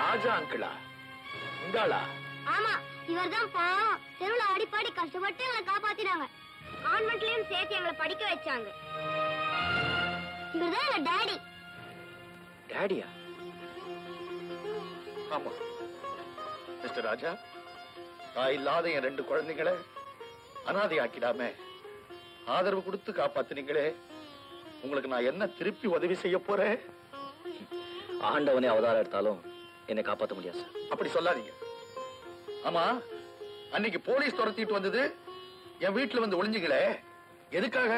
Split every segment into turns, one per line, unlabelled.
ராஜா அங்கிளா? இந்தாளா
ஆமா இவர்தான் பாவம் தெருவுல ஆடி பாடி கஷ்டப்பட்டு எங்களை காப்பாத்தினாங்க கான்வென்ட்லயும் சேர்த்து எங்களை படிக்க வச்சாங்க. இவர்தான் எங்க டாடி.
டேடியா?
ஆமா. மிஸ்டர் ராஜா தாய் இல்லாத என் ரெண்டு குழந்தைகளை அனாதை ஆக்கிடாம ஆதரவு கொடுத்து காப்பாத்துனீங்களே. உங்களுக்கு நான் என்ன திருப்பி உதவி செய்ய போறேன்?
ஆண்டவனே அவதாரம் எடுத்தாலும் என்னை காப்பாத்த முடியாது சார்
அப்படி சொல்லாதீங்க. ஆமா அன்னைக்கு போலீஸ் துரத்திட்டு வந்தது என் வீட்டுல வந்து ஒளிஞ்சுங்களே எதுக்காக?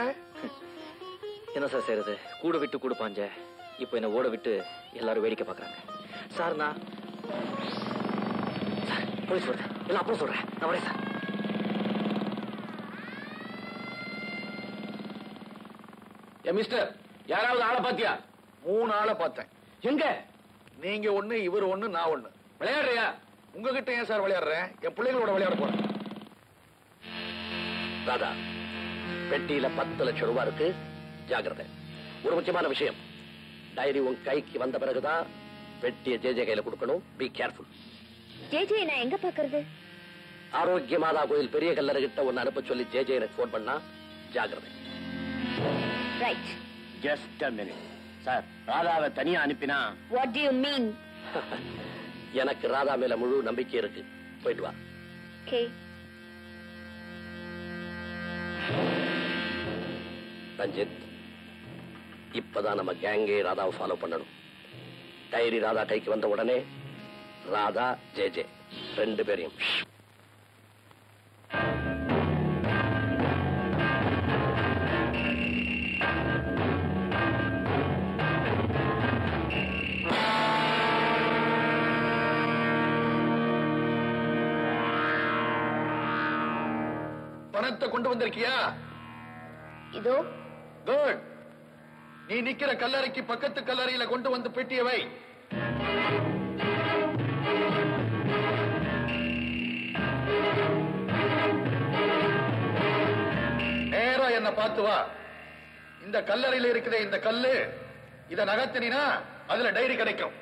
என்ன சார் செய்யறது கூட விட்டு கூட பாஞ்ச. இப்போ என்ன ஓட விட்டு எல்லாரும் வேடிக்கை பார்க்கறாங்க. சார் நான் போய் சொல்றேன் இல்ல அப்புறம் சொல்றேன். நான் வரேன் சார்
மிஸ்டர் யாராவது ஆளை பாத்தியா
மூணு ஆளை பார்த்தேன்.
எங்க?
நீங்க ஒண்ணு இவர் ஒண்ணு நான் ஒண்ணு.
விளையாடுறியா?
உங்ககிட்ட ஏன் சார் விளையாடுறேன்? என் பிள்ளைகளோட விளையாட போறேன்.
ராதா பெட்டியில பத்து லட்சம் ரூபாய் இருக்கு. ஜாக்கிரதை. ஒரு முக்கியமான விஷயம். டைரி உன் கைக்கு வந்த பிறகுதான் பெட்டியை ஜேஜே கையில கொடுக்கணும். பி கேர்ஃபுல்
ஜேஜே நான் எங்க பாக்குறது
ஆரோக்கிய மாதா கோயில் பெரிய கல்லறை கிட்ட ஒன்னு அனுப்ப சொல்லி ஜேஜே எனக்கு போன் பண்ணா ஜாக்கிரதை.
ரைட்
ஜஸ்ட் மினிட் சார் ராதாவை தனியா அனுப்பினா?
வாட் டு யூ மீன்
எனக்கு ராதா மேல முழு நம்பிக்கை இருக்கு. போயிட்டு வா.
ஓகே
ரஞ்சித் இப்பதான் நம்ம கேங்கே ராதாவை ஃபாலோ பண்ணணும். டைரி ராதா கைக்கு வந்த உடனே ராதா ஜே ஜே. ரெண்டு பேரையும்.
பணத்தை கொண்டு வந்திருக்கியா?
இதோ.
குட் நீ நிக்கிற கல்லறைக்கு பக்கத்து கல்லறையில கொண்டு வந்து பெட்டியை வை நேரா என்ன பார்த்து வா. இந்த கல்லறையில இருக்கிற இந்த கல்லு இத நகர்த்தினா அதுல டைரி கிடைக்கும்.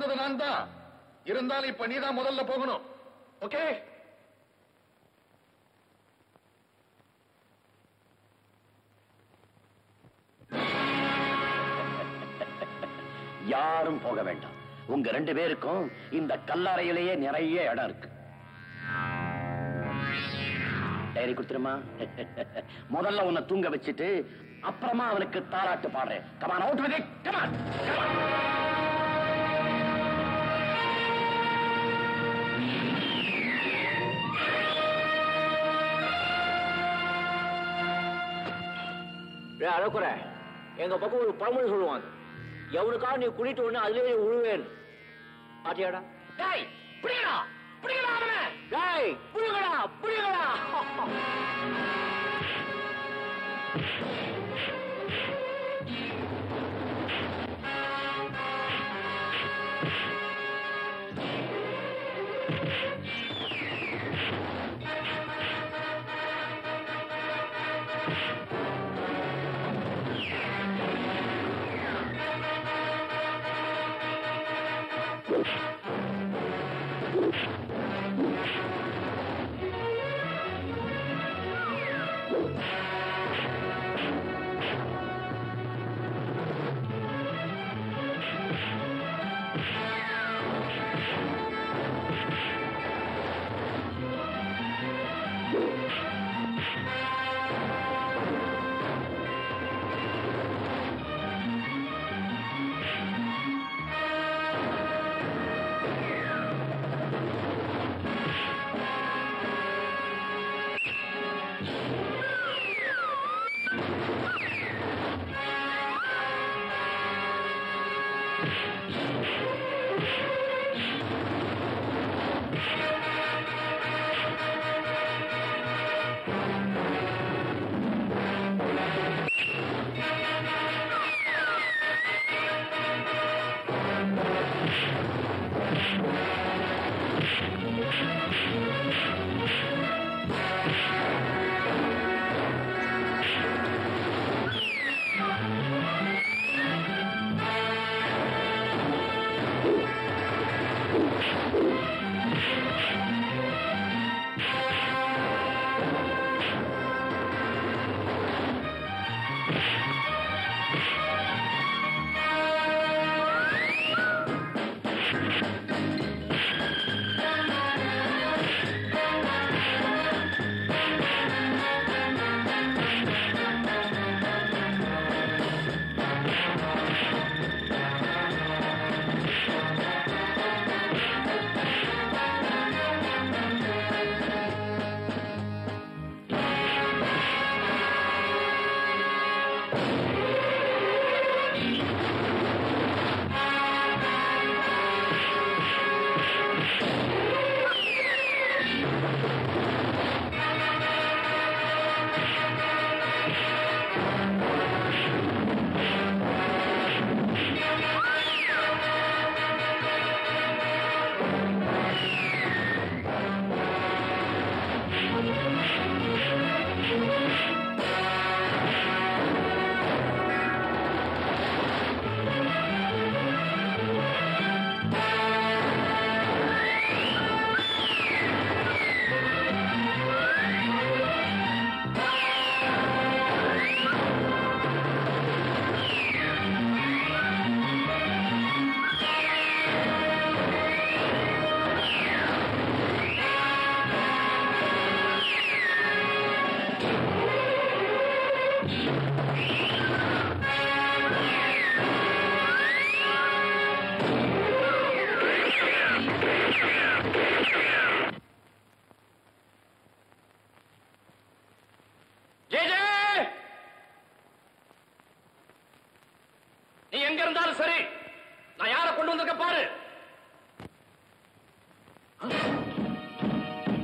முதல்ல நான் தான் இருந்தாலும் இப்ப நீதான் முதல்ல போகணும். ஓகே
யாரும் போக வேண்டாம். உங்க ரெண்டு பேருக்கும் இந்த கல்லறையிலேயே நிறைய இடம் இருக்கு. டைரி கொடுத்துருமா? முதல்ல உன்னை தூங்க வச்சுட்டு அப்புறமா அவனுக்கு தாராட்டு பாடுறேன். Come on out with it come on
அழகுற. எங்க பக்கம் ஒரு பழமொழி சொல்லுவாங்க எவனுக்கா நீ குடிட்டு உடனே அதுலயே உழுவேன் பாட்டியாடா
டேய் பிடிங்கடா பிடிங்கடா அவனை.
டேய்! புடிங்கடா புடிங்கடா.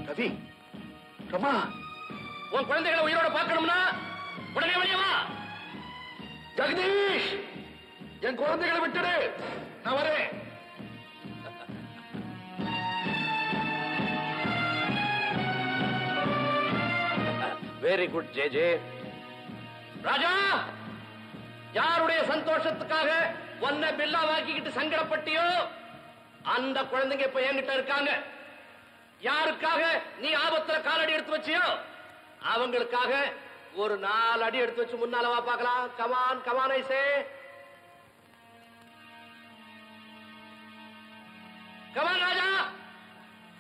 ரவி ரமா
உன் குழந்தைகளை உயிரோட பார்க்கணும்னா உடனே வெளியே வா.
ஜெகதீஷ் என் குழந்தைகளை விட்டுடு. நான் வரேன்.
Very good J J Raja யாருடைய சந்தோஷத்துக்காக ஒன்ன பில்லா வாக்கிக்கிட்டு சங்கடப்பட்டியோ அந்த குழந்தைங்க இப்ப என்கிட்ட இருக்காங்க. யாருக்காக நீ ஆபத்துல காலடி எடுத்து வச்சியோ அவங்களுக்காக ஒரு நாலு அடி எடுத்து வச்சு முன்னால வா பார்க்கலாம். Come on come on ஐசே. Come on Raja.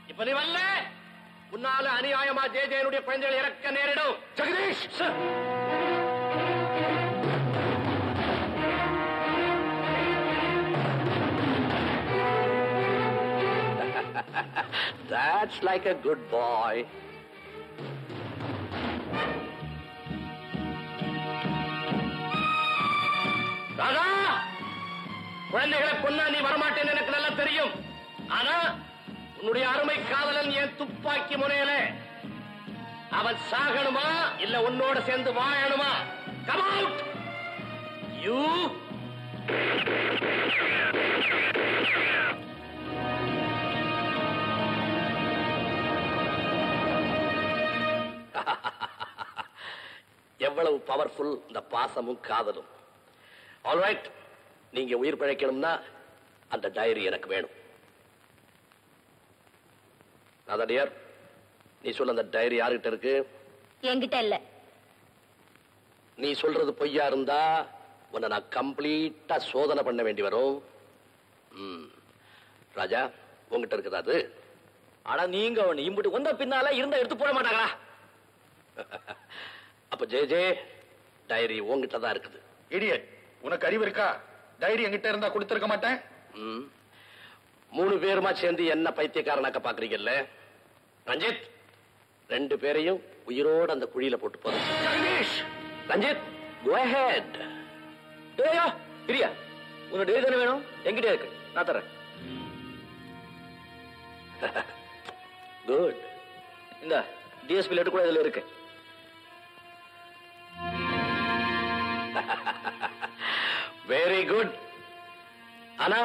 இப்ப நீ வரல உன்னால அநியாயமா ஜே ஜெயனுடைய குழந்தைகள் இறக்க நேரிடும்.
Jagadish!
That's like a good boy. ராஜா குழந்தைகளை கொன்னா நீ வரமாட்டேன்னு எனக்கு நல்லா தெரியும். ஆனா உன்னுடைய அருமை காதலன் என் துப்பாக்கி முனையில அவன் சாகணுமா? இல்ல உன்னோட சேர்ந்து வாழணுமா? கம் அவுட் யூ எவ்வளவு பவர்ஃபுல் இந்த பாசமும் காதலும். ஆல்ரைட் நீங்க உயிர் பிழைக்கணும்னா அந்த டைரி எனக்கு வேணும். அதடியார் நீ சொல்ல அந்த டைரி யாருகிட்ட இருக்கு?
என்கிட்ட இல்ல.
நீ சொல்றது பொய்யா இருந்தா உன்னை நான் கம்ப்ளீட்டா சோதனை பண்ண வேண்டி வரும். ம். ராஜா உங்ககிட்ட இருக்குதா அது?
ஆனா நீங்க அவன் இம்புட்டு வந்த பின்னால இருந்தா எடுத்து போட மாட்டாங்களா?
அப்ப ஜே ஜே டைரி உங்ககிட்ட தான் இருக்குது.
இடியட் உனக்கு அறிவு இருக்கா? டைரி என்கிட்ட இருந்தா கொடுத்திருக்க மாட்டேன்.
மூணு பேருமா சேர்ந்து என்ன பைத்தியக்காரனாக்க பாக்குறீங்கல்ல? ரஞ்சித் ரெண்டு பேரையும் உயிரோட அந்த குழியில போட்டு
ஜெகதீஷ்
ரஞ்சித் ahead.
டேயா பிரியா உன்னோட தானே வேணும்? என்கிட்ட இருக்கு. நான் தரேன்
குட்
இந்த டிஎஸ்பி லெட்டர் கூட இதுல இருக்கு.
வெரி குட் ஆனா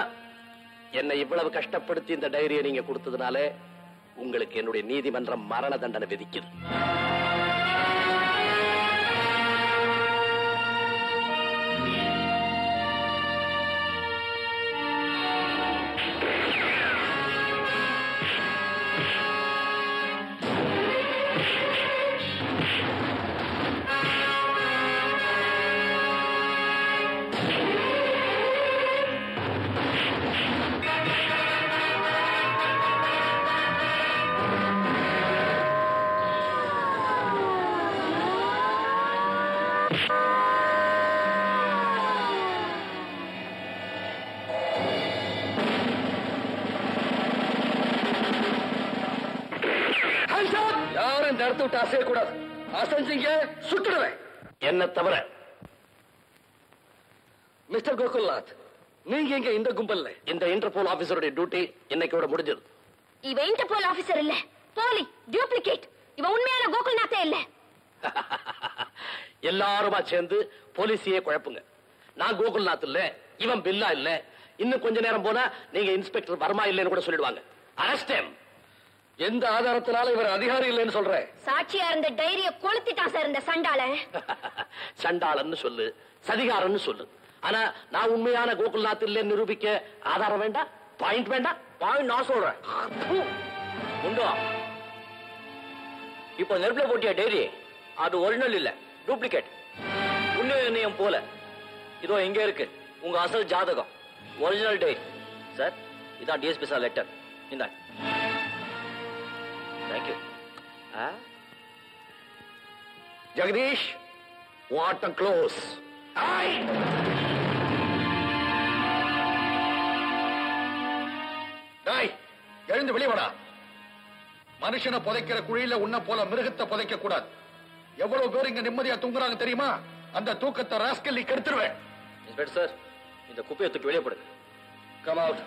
என்னை இவ்வளவு கஷ்டப்படுத்தி இந்த டைரியை நீங்க கொடுத்ததுனால உங்களுக்கு என்னுடைய நீதிமன்றம் மரண தண்டனை விதிக்குது. இடத்த விட்டு அசையக்கூடாது அசைஞ்சீங்க சுட்டுடுவேன். என்ன தவிர மிஸ்டர் கோகுல்நாத் நீங்க இங்க இந்த கும்பல்ல? இந்த இன்டர்போல் ஆபீசருடைய டியூட்டி இன்னைக்கோட முடிஞ்சது.
இவன் இன்டர்போல் ஆபீசர் இல்ல. போலி டூப்ளிகேட். இவன் உண்மையான கோகுல்நாத்தே இல்ல.
எல்லாருமா சேர்ந்து போலீஸையே குழப்புங்க. நான் கோகுல்நாத் இல்ல இவன் பில்லா இல்ல. இன்னும் கொஞ்ச நேரம் போனா நீங்க இன்ஸ்பெக்டர் வர்மா இல்லைன்னு கூட சொல்லிடுவாங்க. அரஸ்ட் எந்த ஆதாரத்தினால இவர் அதிகாரி இல்லைன்னு சொல்றேன்
சாட்சியா இருந்த டைரிய கொளுத்திட்டான் சார் இந்த சண்டால
சண்டாளன்னு சொல்லு சதிகாரன்னு சொல்லு. ஆனா நான் உண்மையான கோகுல்நாத் இல்லைன்னு நிரூபிக்க ஆதாரம் வேண்டாம் பாயிண்ட் வேண்டாம் பாயிண்ட் நான் சொல்றேன். உண்டோ இப்போ நெருப்புல போட்டிய டைரி அது ஒரிஜினல் இல்ல டூப்ளிகேட் உண்மை நிர்ணயம் போல. இதோ எங்க இருக்கு உங்க அசல் ஜாதகம். Original diary. சார் இதான் டிஎஸ்பி சார் லெட்டர் இந்தாங்க thank you Jagadish what close
எழுந்து வெளியே வாடா. மனுஷனை புதைக்கிற குழியில உன்னை போல மிருகத்தை புதைக்க கூடாது. எவ்வளவு பேர் இங்க நிம்மதியா தூங்குறாங்க தெரியுமா? அந்த தூக்கத்தை ராஸ்கல்லி கெடுத்துருவேன்.
இன்ஸ்பெக்டர் சார் இந்த குப்பையை தூக்கி வெளியே போடுங்க.
Come out